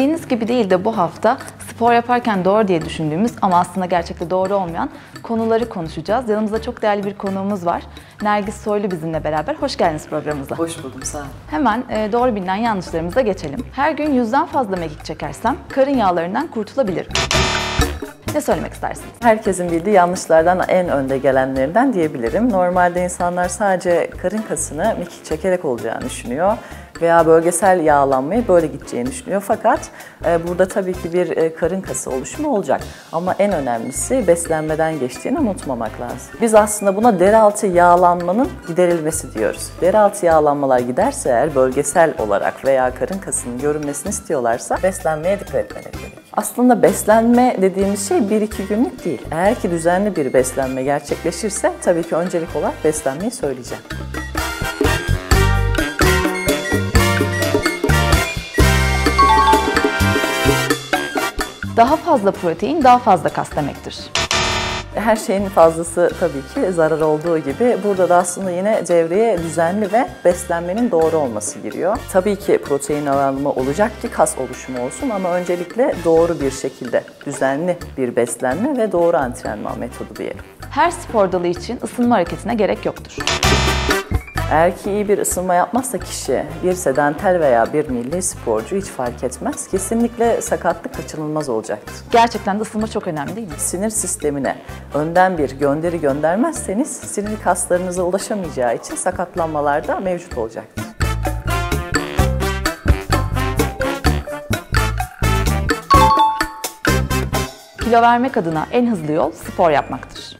gibi değil de bu hafta spor yaparken doğru diye düşündüğümüz ama aslında gerçekte doğru olmayan konuları konuşacağız. Yanımızda çok değerli bir konuğumuz var. Nergis Soylu bizimle beraber. Hoş geldiniz programımıza. Hoş buldum sağ ol. Hemen e, doğru bilinen yanlışlarımıza geçelim. Her gün yüzden fazla mekik çekersem karın yağlarından kurtulabilirim. Ne söylemek istersiniz? Herkesin bildiği yanlışlardan en önde gelenlerinden diyebilirim. Normalde insanlar sadece karın kasını mekik çekerek olacağını düşünüyor veya bölgesel yağlanmaya böyle gideceğini düşünüyor. Fakat e, burada tabii ki bir e, karın kası oluşumu olacak. Ama en önemlisi beslenmeden geçtiğini unutmamak lazım. Biz aslında buna deraltı yağlanmanın giderilmesi diyoruz. Deraltı yağlanmalar giderse eğer bölgesel olarak veya karın kasının görünmesini istiyorlarsa beslenmeye dikkat etmeleri gerekiyor. Aslında beslenme dediğimiz şey 1-2 günlük değil. Eğer ki düzenli bir beslenme gerçekleşirse tabii ki öncelik olarak beslenmeyi söyleyeceğim. Daha fazla protein daha fazla kas demektir. Her şeyin fazlası tabii ki zarar olduğu gibi burada da aslında yine devreye düzenli ve beslenmenin doğru olması giriyor. Tabii ki protein alımı olacak ki kas oluşumu olsun ama öncelikle doğru bir şekilde düzenli bir beslenme ve doğru antrenman metodu diyelim. Her spor dalı için ısınma hareketine gerek yoktur. Eğer ki iyi bir ısınma yapmazsa kişi bir sedantel veya bir milli sporcu hiç fark etmez. Kesinlikle sakatlık kaçınılmaz olacaktır. Gerçekten de ısınma çok önemli değil mi? Sinir sistemine önden bir gönderi göndermezseniz sinir kaslarınıza ulaşamayacağı için sakatlanmalar da mevcut olacaktır. Kilo vermek adına en hızlı yol spor yapmaktır.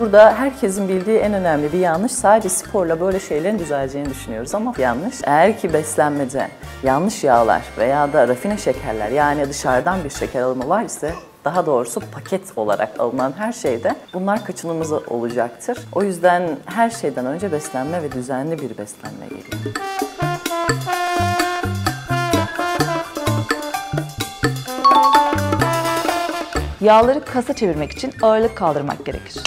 Burada herkesin bildiği en önemli bir yanlış sadece sporla böyle şeylerin düzeleceğini düşünüyoruz ama yanlış. Eğer ki beslenmede yanlış yağlar veya da rafine şekerler yani dışarıdan bir şeker alımı var ise daha doğrusu paket olarak alınan her şeyde bunlar kaçınılmaz olacaktır. O yüzden her şeyden önce beslenme ve düzenli bir beslenme geliyor. Yağları kasa çevirmek için ağırlık kaldırmak gerekir.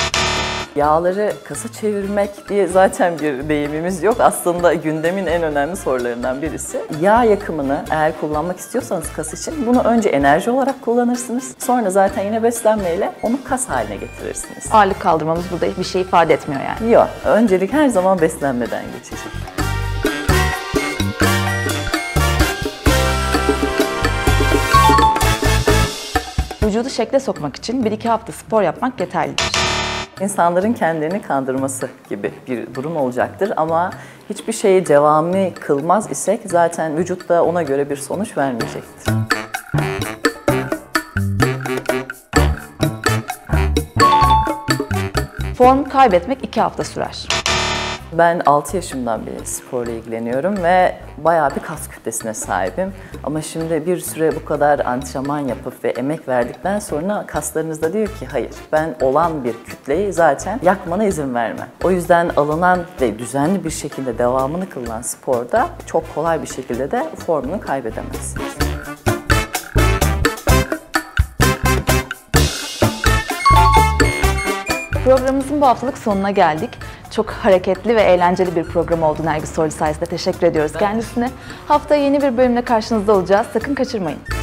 Yağları kasa çevirmek diye zaten bir deyimimiz yok. Aslında gündemin en önemli sorularından birisi. Yağ yakımını eğer kullanmak istiyorsanız kas için bunu önce enerji olarak kullanırsınız. Sonra zaten yine beslenmeyle onu kas haline getirirsiniz. Ağırlık kaldırmamız burada bir şey ifade etmiyor yani. Yok, öncelik her zaman beslenmeden geçecek. Vücudu şekle sokmak için 1-2 hafta spor yapmak yeterlidir. İnsanların kendilerini kandırması gibi bir durum olacaktır ama hiçbir şeyi devamı kılmaz isek zaten vücut da ona göre bir sonuç vermeyecektir. Form kaybetmek 2 hafta sürer. Ben 6 yaşımdan beri sporla ilgileniyorum ve bayağı bir kas kütlesine sahibim. Ama şimdi bir süre bu kadar antrenman yapıp ve emek verdikten sonra kaslarınız da diyor ki hayır ben olan bir kütleyi zaten yakmana izin verme. O yüzden alınan ve düzenli bir şekilde devamını kılınan sporda çok kolay bir şekilde de formunu kaybedemezsiniz. Programımızın bu haftalık sonuna geldik. Çok hareketli ve eğlenceli bir program oldu Nergis Soylu sayesinde. Teşekkür ediyoruz kendisine. Haftaya yeni bir bölümle karşınızda olacağız. Sakın kaçırmayın.